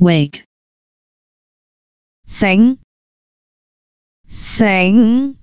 wake. Sing. Sing.